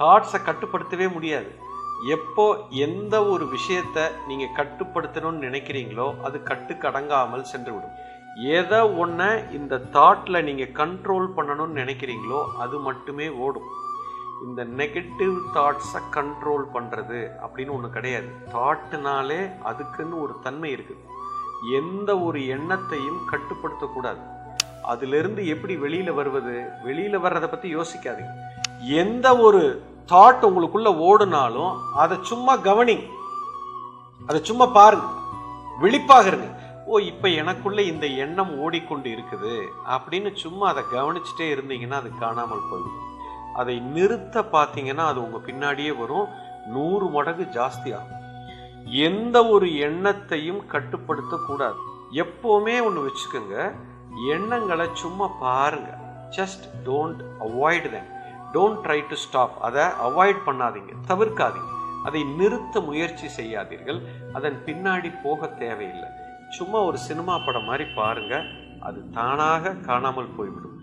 தாட்ஸை கட்டுப்படுத்தவே முடியாது. எப்போ எந்த ஒரு விஷயத்த நீங்கள் கட்டுப்படுத்தணும்னு நினைக்கிறீங்களோ அது கட்டுக்கடங்காமல் சென்று விடும் எதை ஒன்றை இந்த தாட்டில் நீங்கள் கண்ட்ரோல் பண்ணணும்னு நினைக்கிறீங்களோ அது மட்டுமே ஓடும். இந்த நெகட்டிவ் தாட்ஸை கண்ட்ரோல் பண்ணுறது அப்படின்னு ஒன்று கிடையாது. தாட்டுனாலே அதுக்குன்னு ஒரு தன்மை இருக்குது. எந்த ஒரு எண்ணத்தையும் கட்டுப்படுத்தக்கூடாது. அதிலிருந்து எப்படி வெளியில் வருவது? வெளியில் வர்றதை பற்றி யோசிக்காதீங்க. எந்த ஒரு தாட் உங்களுக்குள்ள ஓடுனாலும் அதை சும்மா கவனிங்க அதை சும்மா பாருங்க. விழிப்பாக இருங்க. ஓ இப்போ எனக்குள்ள இந்த எண்ணம் ஓடிக்கொண்டு இருக்குது அப்படின்னு சும்மா அதை கவனிச்சுட்டே இருந்தீங்கன்னா அது காணாமல் போயிடும் அதை நிறுத்த பார்த்தீங்கன்னா அது உங்க பின்னாடியே வரும். நூறு மடங்கு ஜாஸ்தியாகும் எந்த ஒரு எண்ணத்தையும் கட்டுப்படுத்த கூடாது எப்பவுமே ஒன்று வச்சுக்கோங்க. எண்ணங்களை சும்மா பாருங்க. Just don't avoid then don't try to stop அதை அவாய்ட் பண்ணாதீங்க. தவிர்க்காதீங்க. அதை நிறுத்த முயற்சி செய்யாதீர்கள். அதன் பின்னாடி போக தேவையில்லை. சும்மா ஒரு சினிமா படம் மாதிரி பாருங்க. அது தானாக காணாமல் போய்விடும்.